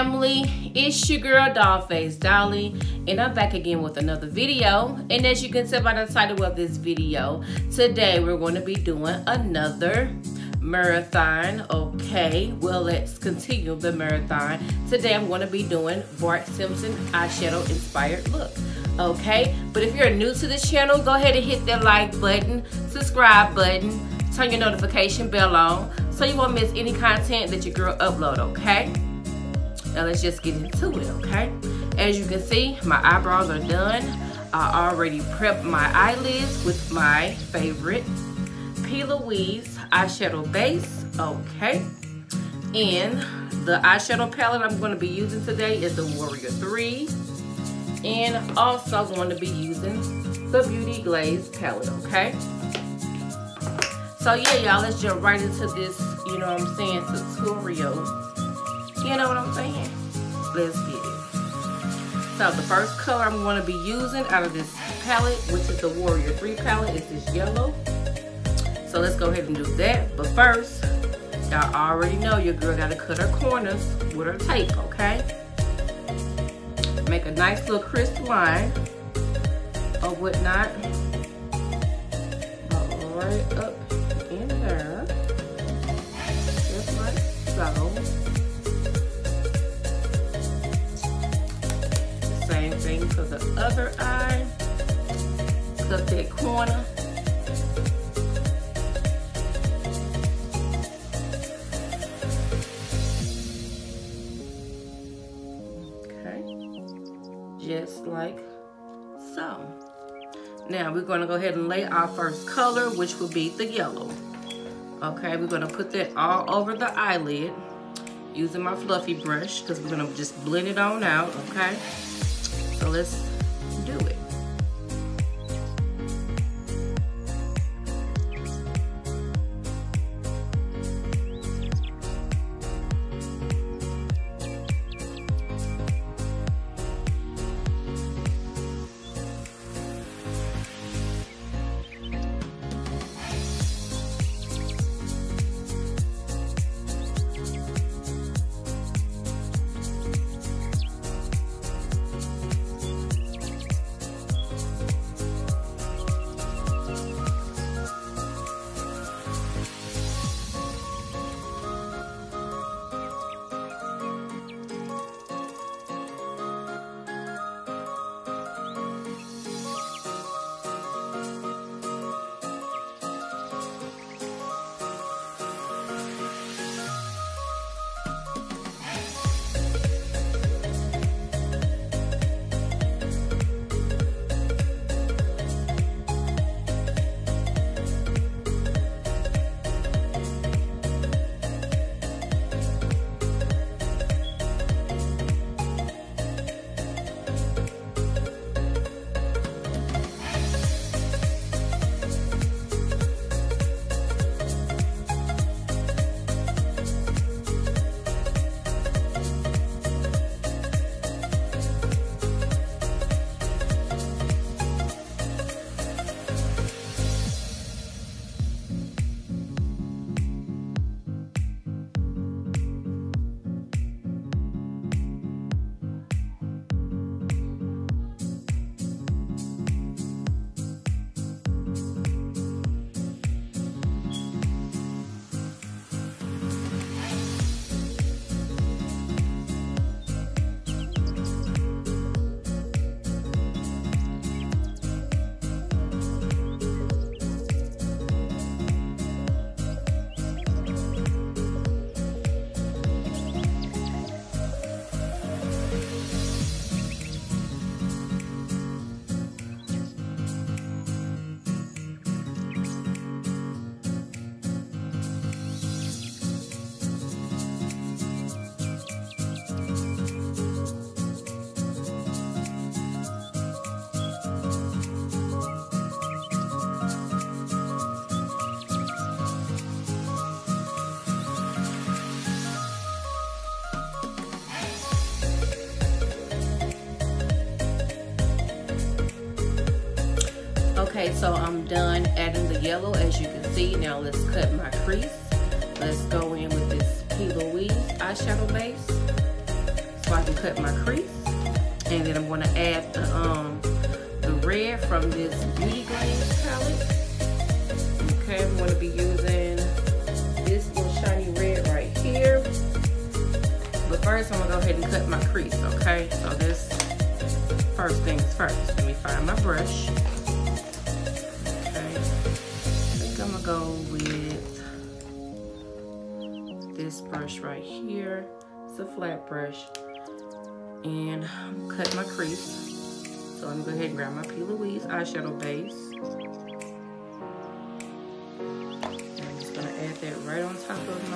family? It's your girl Dollface Dolly and I'm back again with another video. And as you can tell by the title of this video today we're going to be doing another marathon okay? Well let's continue the marathon. Today I'm going to be doing Bart Simpson eyeshadow inspired look okay? But if you're new to this channel go ahead and hit that like button subscribe button turn your notification bell on so you won't miss any content that your girl upload okay now let's just get into it, okay? As you can see, my eyebrows are done. I already prepped my eyelids with my favorite P. Louise eyeshadow base, okay? And the eyeshadow palette I'm going to be using today is the Warrior 3. And also going to be using the Beauty Glaze palette, okay? So yeah, y'all, let's jump right into this, you know what I'm saying, tutorial you know what I'm saying? Let's get it. So the first color I'm going to be using out of this palette, which is the Warrior 3 palette, is this yellow. So let's go ahead and do that. But first, y'all already know your girl got to cut her corners with her tape, okay? Make a nice little crisp line or whatnot. Right up in there. Just like so. Thing for the other eye. Cut that corner. Okay, just like so. Now we're gonna go ahead and lay our first color, which will be the yellow. Okay, we're gonna put that all over the eyelid using my fluffy brush because we're gonna just blend it on out, okay? So let's do it. Okay, so I'm done adding the yellow as you can see. Now let's cut my crease. Let's go in with this P. Louise eyeshadow base. so I can cut my crease. And then I'm gonna add the, um, the red from this Beauty Glaze palette. Okay, I'm gonna be using this little shiny red right here. But first, I'm gonna go ahead and cut my crease, okay? So this, first things first. Let me find my brush. Go with this brush right here. It's a flat brush. And cut my crease. So I'm gonna go ahead and grab my P. Louise eyeshadow base. And I'm just gonna add that right on top of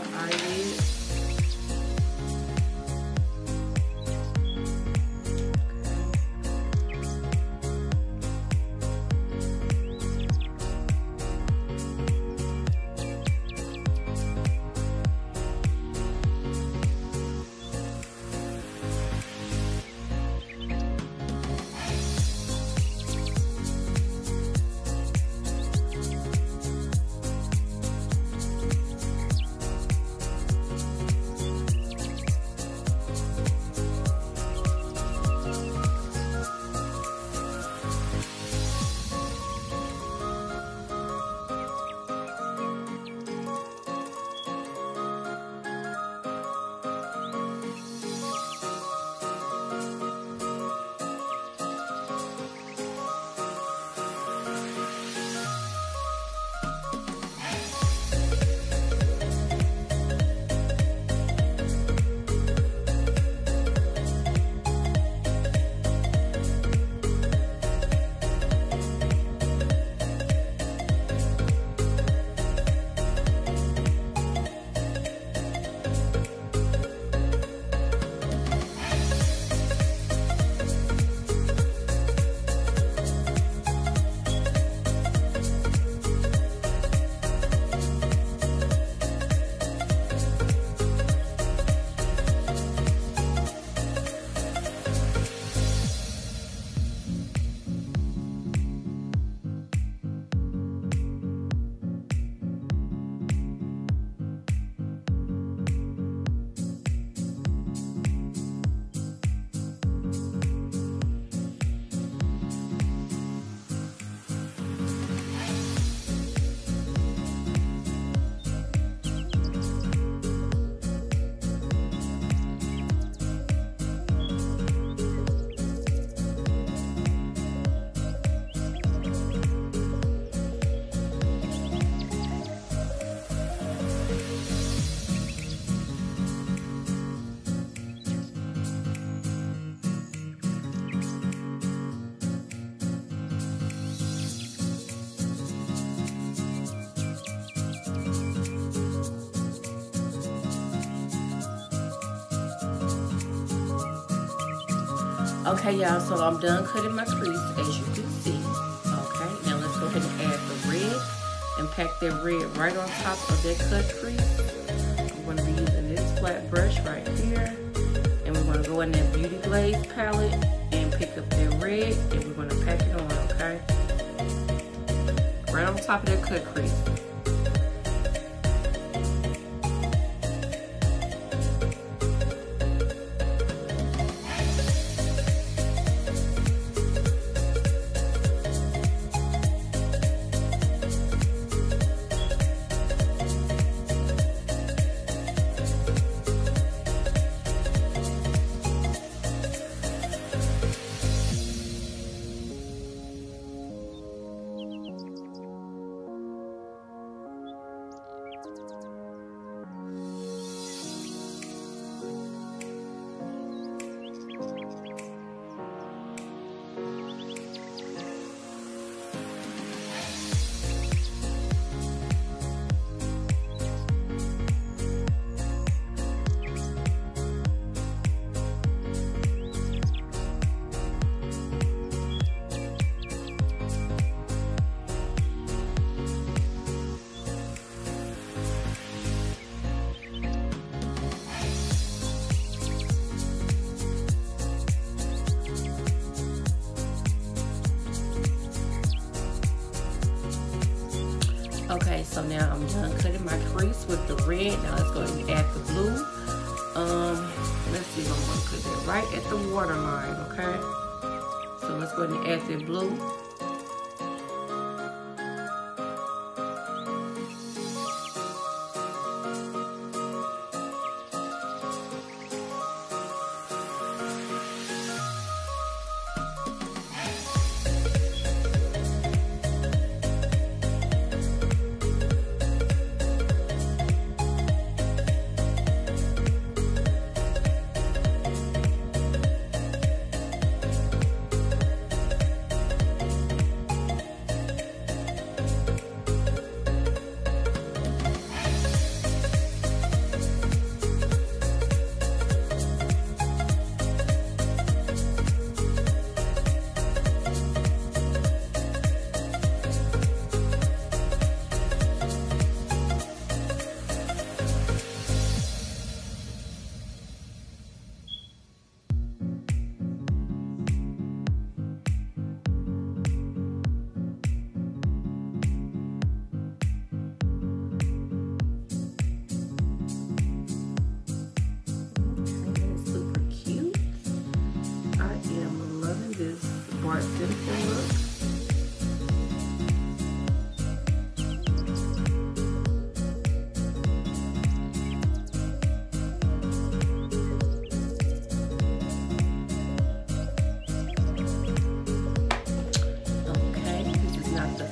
Okay, y'all, so I'm done cutting my crease, as you can see. Okay, now let's go ahead and add the red and pack that red right on top of that cut crease. I'm gonna be using this flat brush right here. And we're gonna go in that Beauty Glaze palette and pick up that red and we're gonna pack it on, okay? Right on top of that cut crease. So now I'm done cutting my crease with the red. Now let's go and add the blue. Um, let's see, I'm gonna put it right at the waterline, okay? So let's go ahead and add the blue.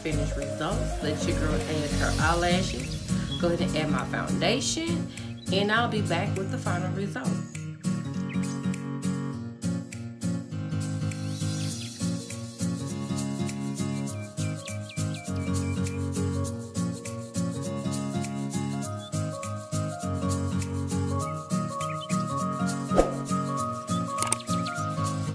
Finished results. Let your girl add her eyelashes. Go ahead and add my foundation. And I'll be back with the final results.